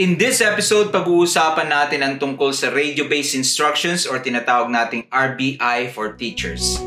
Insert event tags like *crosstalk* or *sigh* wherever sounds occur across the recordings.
In this episode, pag-uusapan natin ang tungkol sa radio-based instructions or tinatawag nating RBI for teachers.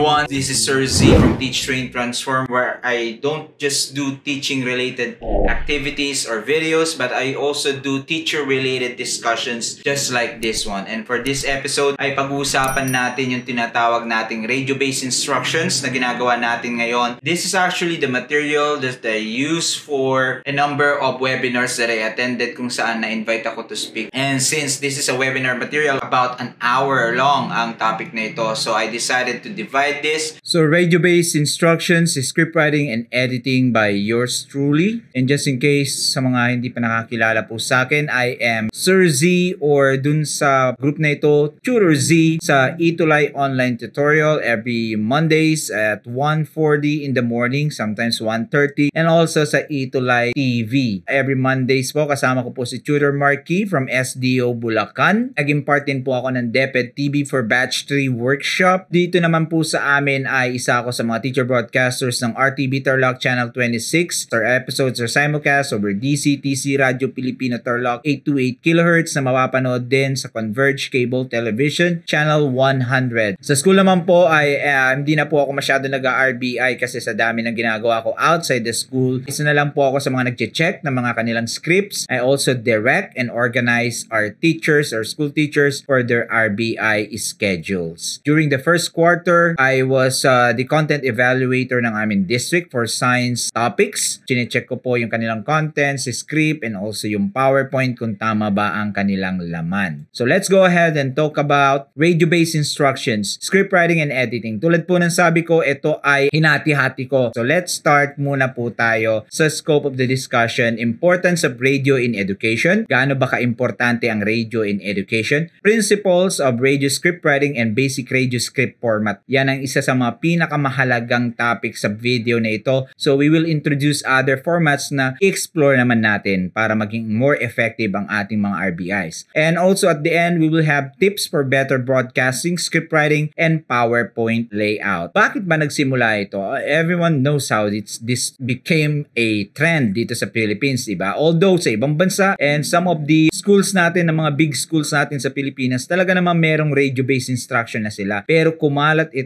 Everyone, this is Sir Z from Teach Train Transform where I don't just do teaching related activities or videos but I also do teacher related discussions just like this one. And for this episode ay pag-uusapan natin yung tinatawag nating radio-based instructions na ginagawa natin ngayon. This is actually the material that I use for a number of webinars that I attended kung saan na-invite ako to speak. And since this is a webinar material about an hour long ang topic na ito so I decided to divide this. So radio-based instructions, script writing and editing by yours truly. And just in case sa mga hindi pa nakakilala po sa akin, I am Sir Z or dun sa group na ito, Tutor Z sa Itulay Online Tutorial every Mondays at 1.40 in the morning, sometimes 1.30 and also sa Itulay TV. Every Mondays po kasama ko po si Tutor Marky from SDO Bulacan. Naging part din po ako ng DepEd TV for Batch 3 workshop. Dito na naman po sa amin ay isa ako sa mga teacher broadcasters ng RTV Tarlac Channel 26. Our episodes are simulcast over DCTC Radio Filipino Tarlac 828 kHz na mapapanood din sa Converge Cable Television Channel 100. Sa school naman po ay uh, hindi na po ako masyado nag-RBI kasi sa dami ng ginagawa ko outside the school. Isa na lang po ako sa mga nag-check ng mga kanilang scripts. I also direct and organize our teachers or school teachers for their RBI schedules. During the first quarter, quarter, I was uh, the content evaluator ng aming district for science topics. Chinecheck ko po yung kanilang contents, script, and also yung PowerPoint kung tama ba ang kanilang laman. So let's go ahead and talk about radio-based instructions, script writing and editing. Tulad po ng sabi ko, ito ay hinati-hati ko. So let's start muna po tayo sa scope of the discussion. Importance of radio in education. Gaano ba ka-importante ang radio in education? Principles of radio script writing and basic radio script format. Yan ang isa sa mga pinakamahalagang topic sa video na ito. So we will introduce other formats na explore naman natin para maging more effective ang ating mga RBIs. And also at the end, we will have tips for better broadcasting, script writing, and PowerPoint layout. Bakit ba nagsimula ito? Everyone knows how it's, this became a trend dito sa Philippines, diba? Although sa ibang bansa and some of the schools natin, ng mga big schools natin sa Pilipinas, talaga naman merong radio-based instruction na sila. Pero kumalat kumalat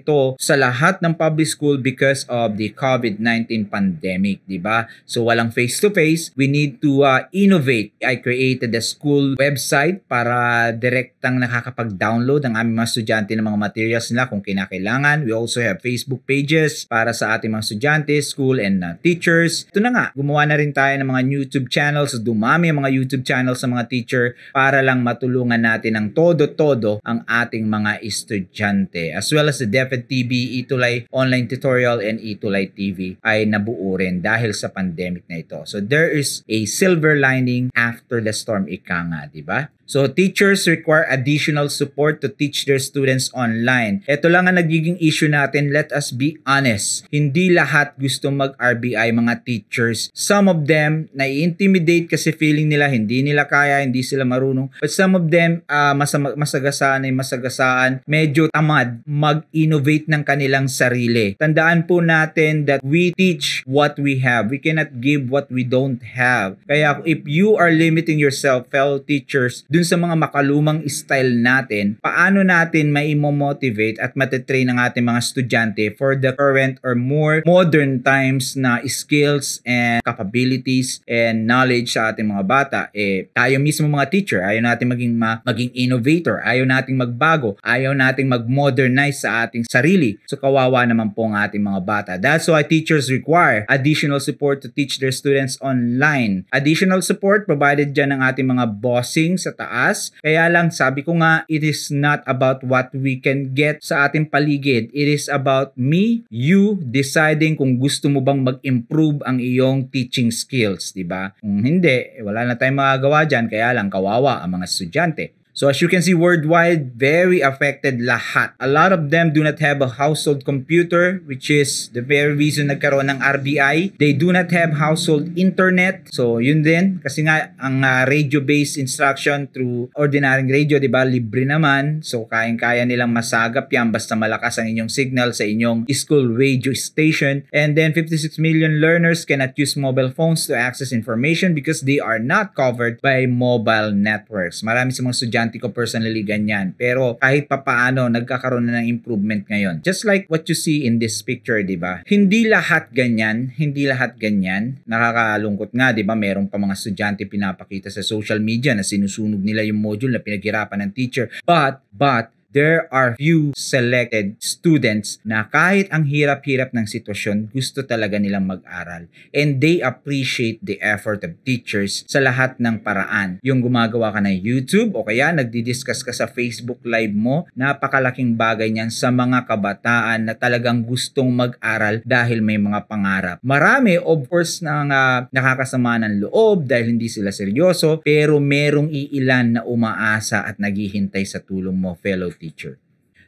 sa lahat ng public school because of the COVID-19 pandemic, di ba? So walang face-to-face, we need to uh, innovate. I created a school website para direktang nakakapag-download ang aming mga estudyante ng mga materials nila kung kinakailangan. We also have Facebook pages para sa ating mga estudyante, school and uh, teachers. Ito na nga, gumawa na rin tayo ng mga YouTube channels. Dumami ang mga YouTube channels sa mga teacher para lang matulungan natin ng todo-todo ang ating mga estudyante. As well as sa DepEd TV, Itulay Online Tutorial, and Itulay TV ay nabuo rin dahil sa pandemic na ito. So there is a silver lining after the storm ika nga, di ba? So, teachers require additional support to teach their students online. Ito lang ang nagiging issue natin. Let us be honest. Hindi lahat gusto mag-RBI mga teachers. Some of them nai-intimidate kasi feeling nila hindi nila kaya, hindi sila marunong. But some of them uh, masama, masagasaan ay masagasaan, medyo tamad mag-innovate ng kanilang sarili. Tandaan po natin that we teach what we have. We cannot give what we don't have. Kaya if you are limiting yourself, fellow teachers, dun sa mga makalumang style natin, paano natin mai-motivate at matitrain ang ating mga estudyante for the current or more modern times na skills and capabilities and knowledge sa ating mga bata. Eh, tayo mismo mga teacher, ayaw natin maging, ma- maging innovator, ayaw nating magbago, ayaw nating mag-modernize sa ating sarili. So kawawa naman po ang ating mga bata. That's why teachers require additional support to teach their students online. Additional support provided dyan ng ating mga bossing sa taas. Kaya lang sabi ko nga, it is not about what we can get sa ating paligid. It is about me, you deciding kung gusto mo bang mag-improve ang iyong teaching skills, di ba? Kung hindi, eh, wala na tayong magagawa dyan, kaya lang kawawa ang mga estudyante. So as you can see worldwide, very affected lahat. A lot of them do not have a household computer which is the very reason nagkaroon ng RBI. They do not have household internet. So yun din kasi nga ang uh, radio-based instruction through ordinary radio, 'di ba, libre naman. So kayang-kaya nilang masagap 'yan basta malakas ang inyong signal sa inyong school radio station. And then 56 million learners cannot use mobile phones to access information because they are not covered by mobile networks. Marami sa mga estudyante estudyante ko personally ganyan. Pero kahit papaano, nagkakaroon na ng improvement ngayon. Just like what you see in this picture, di ba? Hindi lahat ganyan. Hindi lahat ganyan. Nakakalungkot nga, di ba? Meron pa mga estudyante pinapakita sa social media na sinusunog nila yung module na pinaghirapan ng teacher. But, but, there are few selected students na kahit ang hirap-hirap ng sitwasyon, gusto talaga nilang mag-aral. And they appreciate the effort of teachers sa lahat ng paraan. Yung gumagawa ka ng YouTube o kaya nagdi-discuss ka sa Facebook Live mo, napakalaking bagay niyan sa mga kabataan na talagang gustong mag-aral dahil may mga pangarap. Marami, of course, nang uh, nakakasama ng loob dahil hindi sila seryoso, pero merong iilan na umaasa at naghihintay sa tulong mo, fellow teacher. feature.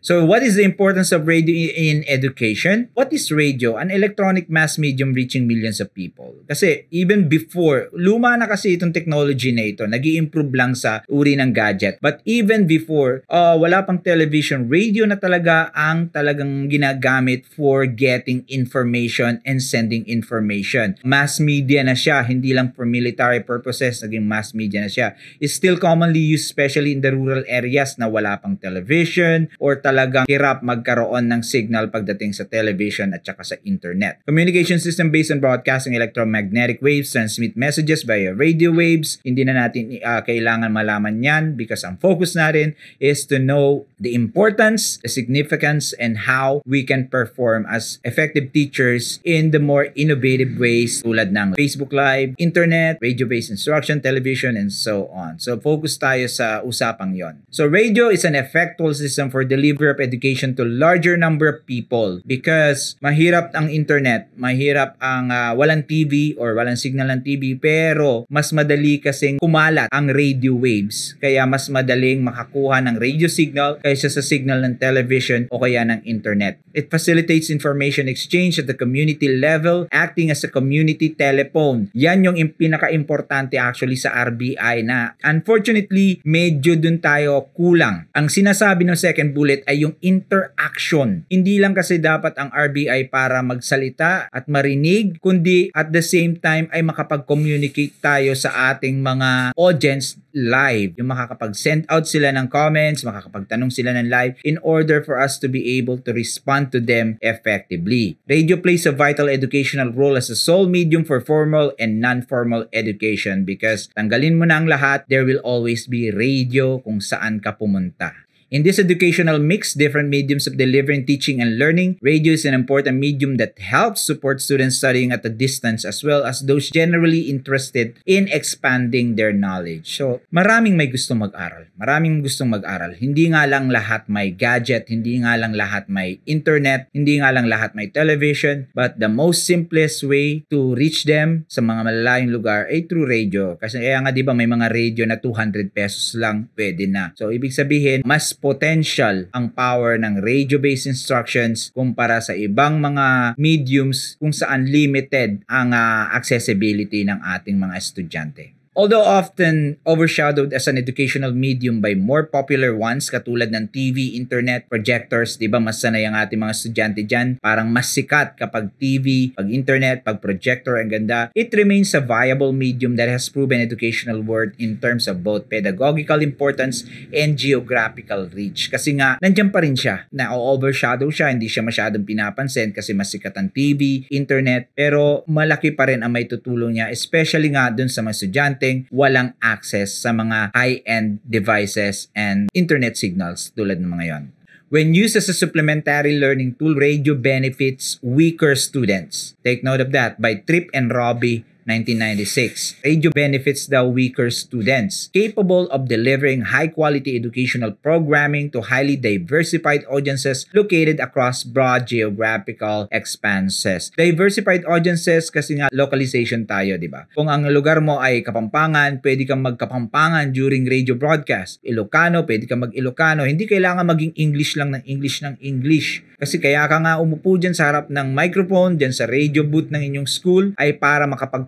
So what is the importance of radio in education? What is radio? An electronic mass medium reaching millions of people. Kasi even before, luma na kasi itong technology na ito. nag improve lang sa uri ng gadget. But even before, uh, wala pang television, radio na talaga ang talagang ginagamit for getting information and sending information. Mass media na siya, hindi lang for military purposes, naging mass media na siya. It's still commonly used especially in the rural areas na wala pang television or talagang talagang hirap magkaroon ng signal pagdating sa television at saka sa internet. Communication system based on broadcasting electromagnetic waves transmit messages via radio waves. Hindi na natin uh, kailangan malaman yan because ang focus natin is to know the importance, the significance, and how we can perform as effective teachers in the more innovative ways tulad ng Facebook Live, internet, radio-based instruction, television, and so on. So focus tayo sa usapang yon. So radio is an effectual system for delivering of education to larger number of people because mahirap ang internet, mahirap ang uh, walang TV or walang signal ng TV pero mas madali kasing kumalat ang radio waves kaya mas madaling makakuha ng radio signal kaysa sa signal ng television o kaya ng internet. It facilitates information exchange at the community level acting as a community telephone. Yan yung pinaka-importante actually sa RBI na unfortunately medyo dun tayo kulang. Ang sinasabi ng second bullet ay yung interaction. Hindi lang kasi dapat ang RBI para magsalita at marinig, kundi at the same time ay makapag-communicate tayo sa ating mga audience live. Yung makakapag-send out sila ng comments, makakapagtanong sila ng live in order for us to be able to respond to them effectively. Radio plays a vital educational role as a sole medium for formal and non-formal education because tanggalin mo na ang lahat, there will always be radio kung saan ka pumunta. In this educational mix, different mediums of delivering teaching and learning, radio is an important medium that helps support students studying at a distance as well as those generally interested in expanding their knowledge. So, maraming may gustong mag-aral. Maraming gustong mag-aral. Hindi nga lang lahat may gadget, hindi nga lang lahat may internet, hindi nga lang lahat may television, but the most simplest way to reach them sa mga malalayong lugar ay through radio. Kasi kaya nga 'di ba may mga radio na 200 pesos lang pwede na. So, ibig sabihin, mas potential ang power ng radio-based instructions kumpara sa ibang mga mediums kung saan limited ang uh, accessibility ng ating mga estudyante. Although often overshadowed as an educational medium by more popular ones katulad ng TV, internet, projectors, di ba? Mas sanay ang ating mga estudyante dyan, parang mas sikat kapag TV, pag internet, pag projector, ang ganda, it remains a viable medium that has proven educational worth in terms of both pedagogical importance and geographical reach. Kasi nga, nandyan pa rin siya, na overshadow siya, hindi siya masyadong pinapansin kasi mas sikat ang TV, internet, pero malaki pa rin ang may tutulong niya, especially nga dun sa mga estudyante estudyanteng walang access sa mga high-end devices and internet signals tulad ng mga yon. When used as a supplementary learning tool, radio benefits weaker students. Take note of that by Trip and Robbie 1996. Radio benefits the weaker students, capable of delivering high-quality educational programming to highly diversified audiences located across broad geographical expanses. Diversified audiences kasi nga localization tayo, di ba? Kung ang lugar mo ay Kapampangan, pwede kang magkapampangan during radio broadcast. Ilocano, pwede kang mag-Ilocano. Hindi kailangan maging English lang ng English ng English. Kasi kaya ka nga umupo dyan sa harap ng microphone, dyan sa radio booth ng inyong school, ay para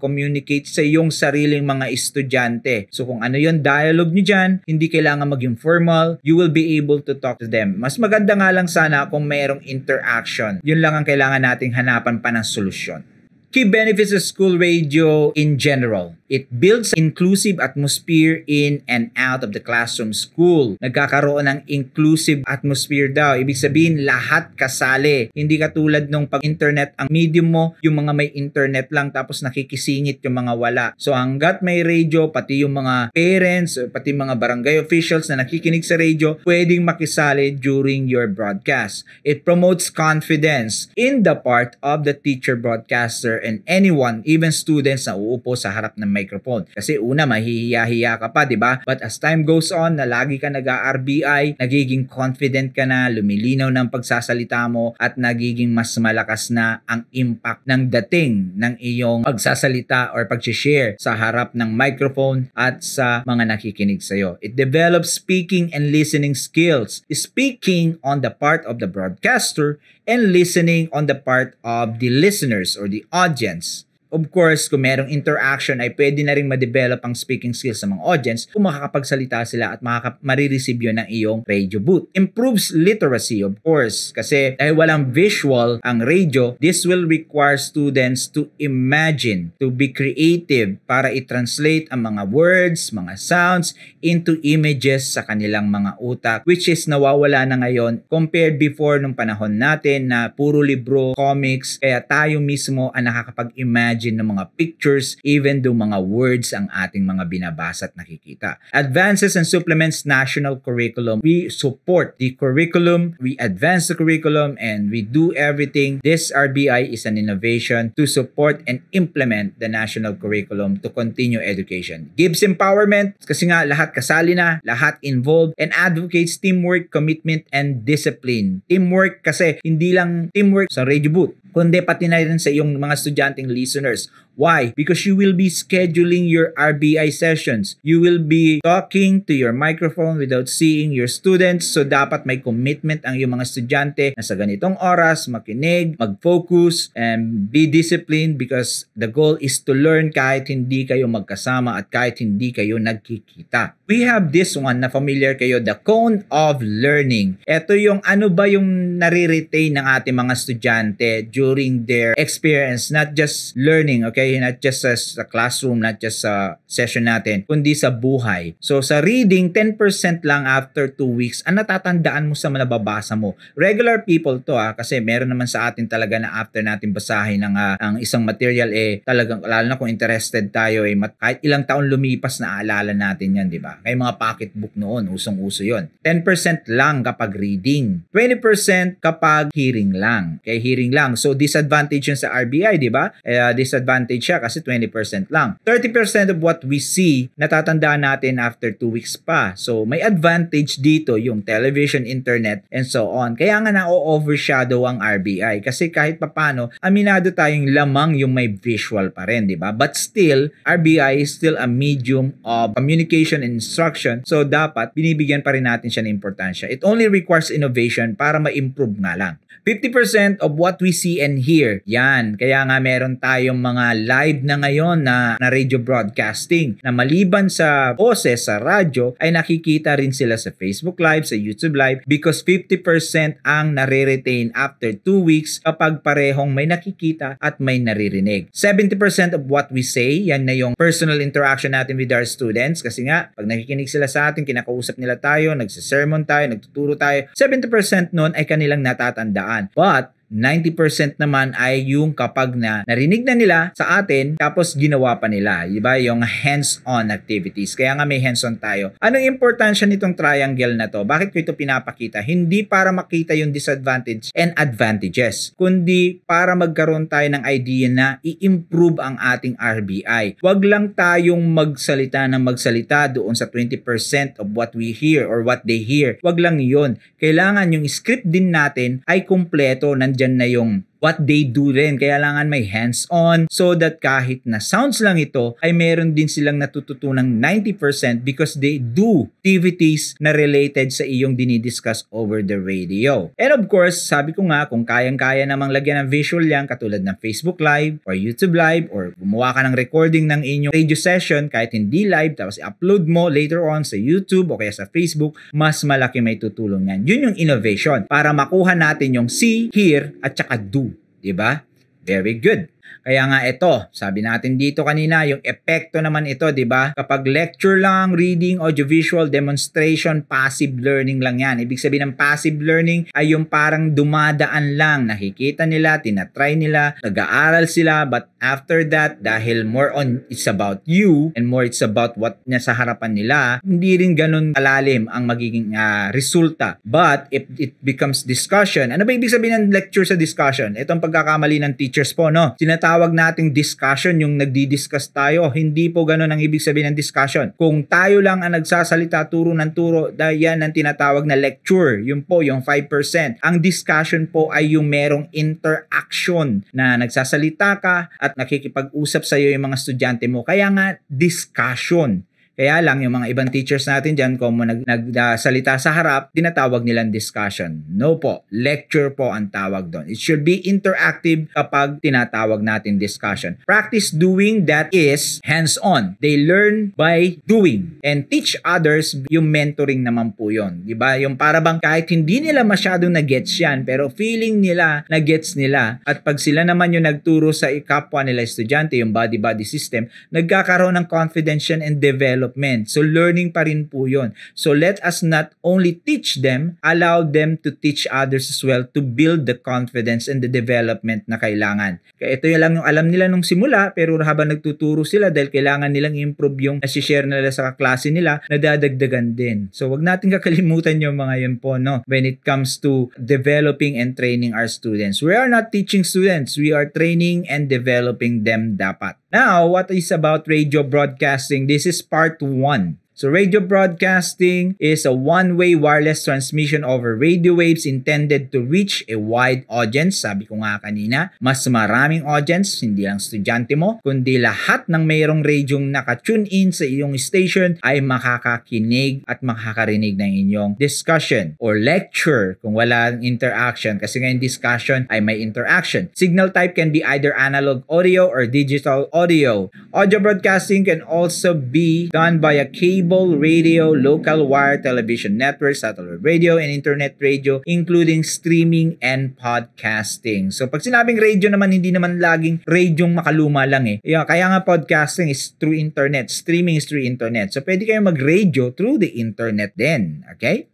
makapag-communicate sa iyong sariling mga estudyante. So kung ano yung dialogue nyo dyan, hindi kailangan maging formal, you will be able to talk to them. Mas maganda nga lang sana kung mayroong interaction. Yun lang ang kailangan nating hanapan pa ng solusyon. Key benefits of school radio in general. It builds inclusive atmosphere in and out of the classroom school. Nagkakaroon ng inclusive atmosphere daw. Ibig sabihin, lahat kasali. Hindi katulad nung pag-internet ang medium mo, yung mga may internet lang tapos nakikisingit yung mga wala. So hanggat may radio, pati yung mga parents, pati mga barangay officials na nakikinig sa radio, pwedeng makisali during your broadcast. It promotes confidence in the part of the teacher broadcaster and anyone, even students na uupo sa harap ng microphone. Kasi una, mahihiya-hiya ka pa, di ba? But as time goes on, na lagi ka nag-RBI, nagiging confident ka na, lumilinaw ng pagsasalita mo, at nagiging mas malakas na ang impact ng dating ng iyong pagsasalita or pag-share sa harap ng microphone at sa mga nakikinig sa'yo. It develops speaking and listening skills. Speaking on the part of the broadcaster and listening on the part of the listeners or the audience. Of course, kung merong interaction ay pwede na rin ma-develop ang speaking skills ng mga audience kung makakapagsalita sila at makaka- marireceive yun ng iyong radio booth. Improves literacy, of course, kasi dahil walang visual ang radio, this will require students to imagine, to be creative para i-translate ang mga words, mga sounds into images sa kanilang mga utak, which is nawawala na ngayon compared before nung panahon natin na puro libro, comics, kaya tayo mismo ang nakakapag-imagine imagine ng mga pictures, even do mga words ang ating mga binabasa at nakikita. Advances and supplements national curriculum. We support the curriculum, we advance the curriculum, and we do everything. This RBI is an innovation to support and implement the national curriculum to continue education. Gives empowerment kasi nga lahat kasali na, lahat involved, and advocates teamwork, commitment, and discipline. Teamwork kasi hindi lang teamwork sa radio booth kundi pati na rin sa iyong mga estudyanteng listeners. Why? Because you will be scheduling your RBI sessions. You will be talking to your microphone without seeing your students. So dapat may commitment ang iyong mga estudyante na sa ganitong oras makinig, mag-focus, and be disciplined because the goal is to learn kahit hindi kayo magkasama at kahit hindi kayo nagkikita. We have this one na familiar kayo, the cone of learning. Ito yung ano ba yung nare-retain ng ating mga estudyante during their experience, not just learning, okay? Not just sa, sa classroom, not just sa session natin, kundi sa buhay. So sa reading, 10% lang after 2 weeks, ang natatandaan mo sa nababasa mo. Regular people to ah, kasi meron naman sa atin talaga na after natin basahin ng uh, ang isang material eh talagang lalo na kung interested tayo eh mat, kahit ilang taon lumipas na aalala natin yan, di ba? Kaya mga pocketbook noon, usong-uso yon. 10% lang kapag reading. 20% kapag hearing lang. Kaya hearing lang. So disadvantage yun sa RBI, di ba? Uh, disadvantage siya kasi 20% lang. 30% of what we see, natatandaan natin after 2 weeks pa. So may advantage dito yung television, internet, and so on. Kaya nga na-overshadow ang RBI kasi kahit papano, aminado tayong lamang yung may visual pa rin, di ba? But still, RBI is still a medium of communication and instruction. So dapat binibigyan pa rin natin siya ng importansya. It only requires innovation para ma-improve nga lang. 50% of what we see and hear. Yan. Kaya nga meron tayong mga live na ngayon na, na radio broadcasting na maliban sa boses sa radyo ay nakikita rin sila sa Facebook Live, sa YouTube Live because 50% ang nare-retain after 2 weeks kapag parehong may nakikita at may naririnig. 70% of what we say, yan na yung personal interaction natin with our students kasi nga pag nakikinig sila sa atin, kinakausap nila tayo, nagsisermon tayo, nagtuturo tayo, 70% nun ay kanilang natatandaan. But 90% naman ay yung kapag na narinig na nila sa atin tapos ginawa pa nila. Diba? Yung hands-on activities. Kaya nga may hands-on tayo. Anong importansya nitong triangle na to? Bakit ko ito pinapakita? Hindi para makita yung disadvantage and advantages, kundi para magkaroon tayo ng idea na i-improve ang ating RBI. Huwag lang tayong magsalita ng magsalita doon sa 20% of what we hear or what they hear. Huwag lang yon. Kailangan yung script din natin ay kumpleto. Nandyan na yung what they do rin. Kaya langan may hands-on so that kahit na sounds lang ito, ay meron din silang natututunang 90% because they do activities na related sa iyong dinidiscuss over the radio. And of course, sabi ko nga, kung kayang-kaya namang lagyan ng visual yan, katulad ng Facebook Live or YouTube Live or gumawa ka ng recording ng inyong radio session kahit hindi live, tapos i-upload mo later on sa YouTube o kaya sa Facebook, mas malaki may tutulong yan. Yun yung innovation para makuha natin yung see, hear, at saka do 'di ba? Very good. Kaya nga ito, sabi natin dito kanina, yung epekto naman ito, di ba? Kapag lecture lang, reading, audiovisual, demonstration, passive learning lang yan. Ibig sabihin ng passive learning ay yung parang dumadaan lang. Nakikita nila, tinatry nila, nag-aaral sila, but after that, dahil more on it's about you and more it's about what nasa harapan nila, hindi rin ganun kalalim ang magiging uh, resulta. But if it becomes discussion, ano ba ibig sabihin ng lecture sa discussion? Itong pagkakamali ng teachers po, no? Sinatawag tinatawag nating discussion, yung nagdi-discuss tayo, hindi po ganun ang ibig sabihin ng discussion. Kung tayo lang ang nagsasalita turo ng turo, yan ang tinatawag na lecture. Yun po, yung 5%. Ang discussion po ay yung merong interaction na nagsasalita ka at nakikipag-usap sa iyo yung mga estudyante mo. Kaya nga, discussion. Kaya lang yung mga ibang teachers natin dyan, kung nag, nagsalita sa harap, dinatawag nilang discussion. No po, lecture po ang tawag doon. It should be interactive kapag tinatawag natin discussion. Practice doing that is hands-on. They learn by doing and teach others yung mentoring naman po yon. Di ba? Yung para bang kahit hindi nila masyadong na-gets yan, pero feeling nila na-gets nila at pag sila naman yung nagturo sa ikapwa nila estudyante, yung body-body system, nagkakaroon ng confidence and develop development. So learning pa rin po yun. So let us not only teach them, allow them to teach others as well to build the confidence and the development na kailangan. Kaya ito yung lang yung alam nila nung simula, pero habang nagtuturo sila dahil kailangan nilang improve yung nasi-share nila sa klase nila, nadadagdagan din. So wag natin kakalimutan yung mga yun po, no? When it comes to developing and training our students. We are not teaching students, we are training and developing them dapat. Now, what is about radio broadcasting? This is part 1. So radio broadcasting is a one-way wireless transmission over radio waves intended to reach a wide audience. Sabi ko nga kanina, mas maraming audience, hindi lang estudyante mo, kundi lahat ng mayroong radyong naka-tune in sa iyong station ay makakakinig at makakarinig ng inyong discussion or lecture kung wala interaction. Kasi ngayon discussion ay may interaction. Signal type can be either analog audio or digital audio. Audio broadcasting can also be done by a cable cable radio, local wire television network, satellite radio, and internet radio, including streaming and podcasting. So pag sinabing radio naman, hindi naman laging radio makaluma lang eh. Kaya nga podcasting is through internet, streaming is through internet. So pwede kayo mag-radio through the internet din. Okay?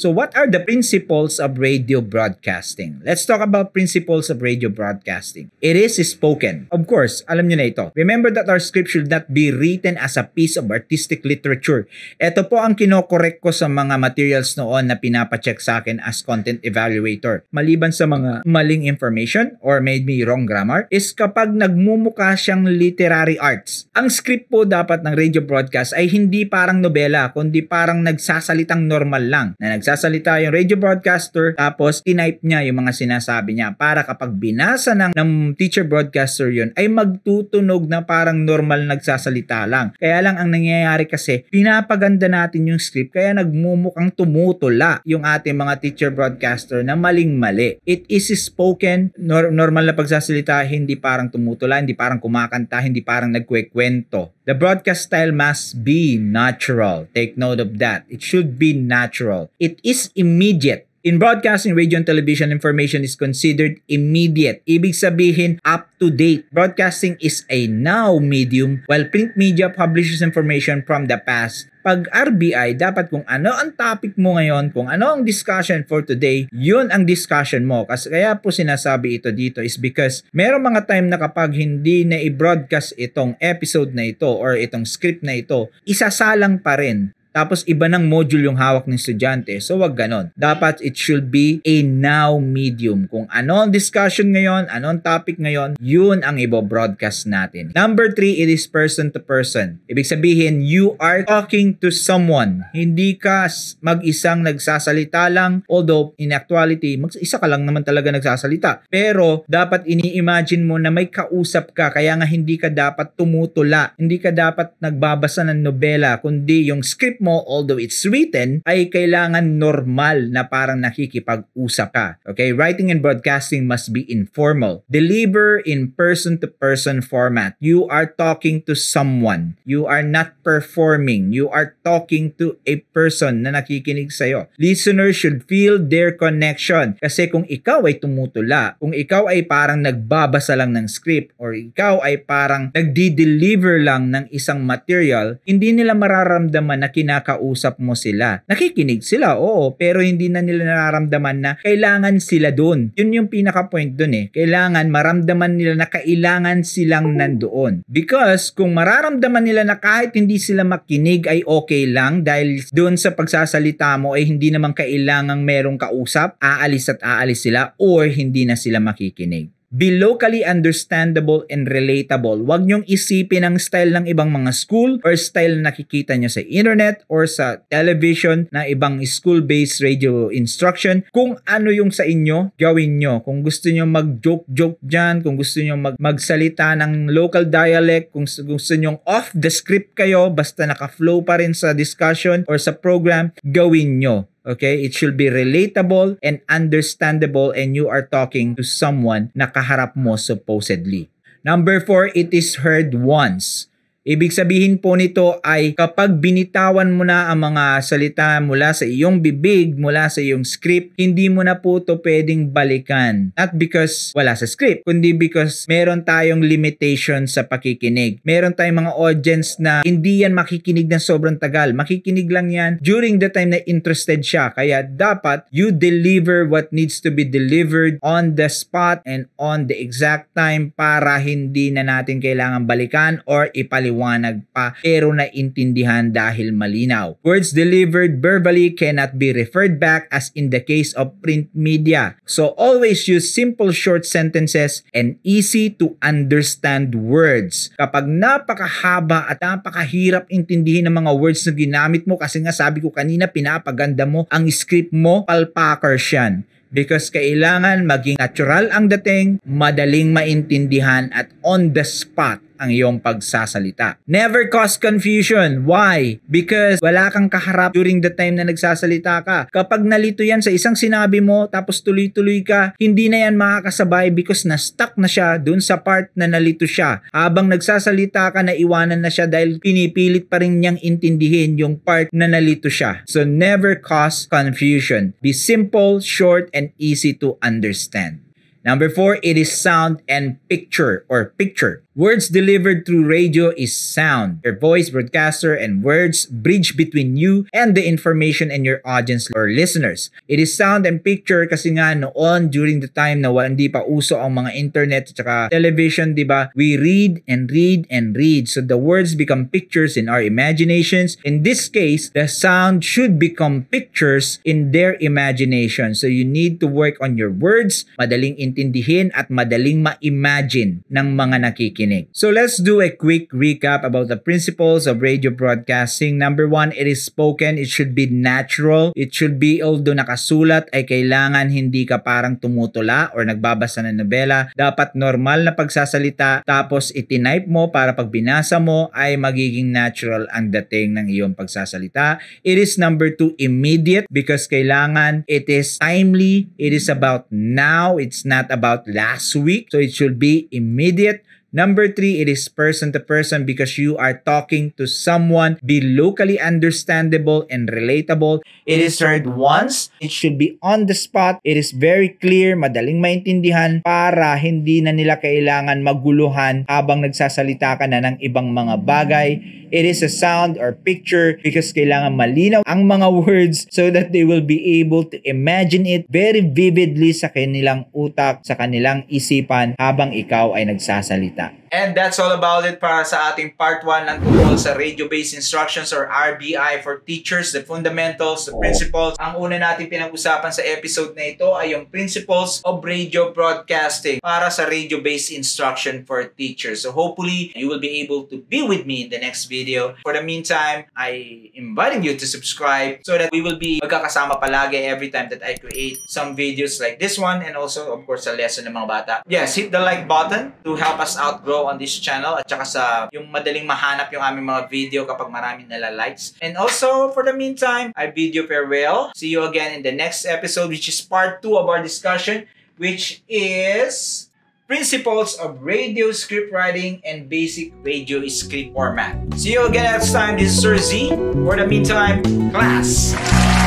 So what are the principles of radio broadcasting? Let's talk about principles of radio broadcasting. It is spoken. Of course, alam nyo na ito. Remember that our script should not be written as a piece of artistic literature. Ito po ang kinokorek ko sa mga materials noon na pinapacheck sa akin as content evaluator. Maliban sa mga maling information or made me wrong grammar, is kapag nagmumukha siyang literary arts. Ang script po dapat ng radio broadcast ay hindi parang nobela, kundi parang nagsasalitang normal lang na nagsasalita nagsasalita yung radio broadcaster tapos tinype niya yung mga sinasabi niya para kapag binasa ng, ng teacher broadcaster yun ay magtutunog na parang normal nagsasalita lang. Kaya lang ang nangyayari kasi pinapaganda natin yung script kaya nagmumukhang tumutula yung ating mga teacher broadcaster na maling-mali. It is spoken, nor- normal na pagsasalita, hindi parang tumutula, hindi parang kumakanta, hindi parang nagkwekwento. The broadcast style must be natural. Take note of that. It should be natural. It is immediate In broadcasting, radio and television information is considered immediate. Ibig sabihin, up to date. Broadcasting is a now medium while print media publishes information from the past. Pag RBI, dapat kung ano ang topic mo ngayon, kung ano ang discussion for today, yun ang discussion mo. Kasi kaya po sinasabi ito dito is because meron mga time na kapag hindi na i-broadcast itong episode na ito or itong script na ito, isasalang pa rin tapos iba ng module yung hawak ng estudyante. So wag ganon. Dapat it should be a now medium. Kung ano ang discussion ngayon, ano ang topic ngayon, yun ang ibo-broadcast natin. Number three, it is person to person. Ibig sabihin, you are talking to someone. Hindi ka mag-isang nagsasalita lang. Although, in actuality, mag-isa ka lang naman talaga nagsasalita. Pero, dapat ini-imagine mo na may kausap ka. Kaya nga hindi ka dapat tumutula. Hindi ka dapat nagbabasa ng nobela, kundi yung script mo, although it's written, ay kailangan normal na parang nakikipag-usap ka. Okay? Writing and broadcasting must be informal. Deliver in person-to-person format. You are talking to someone. You are not performing. You are talking to a person na nakikinig sa'yo. Listeners should feel their connection. Kasi kung ikaw ay tumutula, kung ikaw ay parang nagbabasa lang ng script, or ikaw ay parang nagdi-deliver lang ng isang material, hindi nila mararamdaman na kinakausap mo sila. Nakikinig sila, oo, pero hindi na nila nararamdaman na kailangan sila doon. Yun yung pinaka-point doon eh. Kailangan maramdaman nila na kailangan silang nandoon. Because kung mararamdaman nila na kahit hindi sila makinig ay okay lang dahil doon sa pagsasalita mo ay hindi naman kailangang merong kausap, aalis at aalis sila or hindi na sila makikinig. Be locally understandable and relatable. Huwag niyong isipin ang style ng ibang mga school or style na nakikita niyo sa internet or sa television na ibang school-based radio instruction. Kung ano yung sa inyo, gawin nyo. Kung gusto niyo mag-joke-joke dyan, kung gusto niyo mag magsalita ng local dialect, kung gusto niyo off the script kayo, basta naka-flow pa rin sa discussion or sa program, gawin nyo. Okay? It should be relatable and understandable and you are talking to someone na kaharap mo supposedly. Number four, it is heard once. Ibig sabihin po nito ay kapag binitawan mo na ang mga salita mula sa iyong bibig, mula sa iyong script, hindi mo na po ito pwedeng balikan. Not because wala sa script, kundi because meron tayong limitation sa pakikinig. Meron tayong mga audience na hindi yan makikinig ng sobrang tagal. Makikinig lang yan during the time na interested siya. Kaya dapat you deliver what needs to be delivered on the spot and on the exact time para hindi na natin kailangan balikan or ipaliwanag maliwanag pa pero naintindihan dahil malinaw. Words delivered verbally cannot be referred back as in the case of print media. So always use simple short sentences and easy to understand words. Kapag napakahaba at napakahirap intindihin ng mga words na ginamit mo kasi nga sabi ko kanina pinapaganda mo ang script mo, palpakers yan because kailangan maging natural ang dating, madaling maintindihan at on the spot ang iyong pagsasalita. Never cause confusion. Why? Because wala kang kaharap during the time na nagsasalita ka. Kapag nalito yan sa isang sinabi mo tapos tuloy-tuloy ka, hindi na yan makakasabay because na-stuck na siya dun sa part na nalito siya. Habang nagsasalita ka, na iwanan na siya dahil pinipilit pa rin niyang intindihin yung part na nalito siya. So never cause confusion. Be simple, short, and easy to understand. Number four, it is sound and picture or picture. Words delivered through radio is sound. Your voice, broadcaster, and words bridge between you and the information and your audience or listeners. It is sound and picture kasi nga noon during the time na hindi pa uso ang mga internet at television, di ba? We read and read and read. So the words become pictures in our imaginations. In this case, the sound should become pictures in their imagination. So you need to work on your words, madaling intindihin at madaling ma-imagine ng mga nakikinig nakikinig. So let's do a quick recap about the principles of radio broadcasting. Number one, it is spoken. It should be natural. It should be, although nakasulat, ay kailangan hindi ka parang tumutula or nagbabasa ng nobela. Dapat normal na pagsasalita tapos itinype mo para pag binasa mo ay magiging natural ang dating ng iyong pagsasalita. It is number two, immediate because kailangan it is timely. It is about now. It's not about last week. So it should be immediate. Number three, it is person to person because you are talking to someone. Be locally understandable and relatable. It is heard once. It should be on the spot. It is very clear, madaling maintindihan para hindi na nila kailangan maguluhan habang nagsasalita ka na ng ibang mga bagay. It is a sound or picture because kailangan malinaw ang mga *laughs* words so that they will be able to imagine it very vividly sa kanilang utak, sa kanilang isipan habang ikaw ay nagsasalita. And that's all about it para sa ating part 1 ng tungkol sa radio-based instructions or RBI for teachers, the fundamentals, the principles. Ang una natin pinag-usapan sa episode na ito ay yung principles of radio broadcasting para sa radio-based instruction for teachers. So hopefully, you will be able to be with me in the next video. For the meantime, I inviting you to subscribe so that we will be magkakasama palagi every time that I create some videos like this one and also, of course, sa lesson ng mga bata. Yes, hit the like button to help us out grow on this channel at saka sa yung madaling mahanap yung aming mga video kapag maraming nala-likes. And also, for the meantime, I bid you farewell. See you again in the next episode which is part 2 of our discussion which is principles of radio script writing and basic radio script format. See you again next time. This is Sir Z. For the meantime, class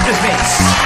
dismissed.